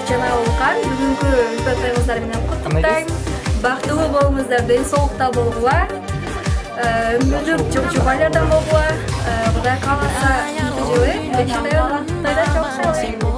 исекешев жана улукан бүгүнкү үлпөтойңуздар менен құттықтаймын бактылуу болуңуздар ден соолукта болгула мүлдүм жубайлардан болгула кудай кааласа жылы кичине тойда жолугушалы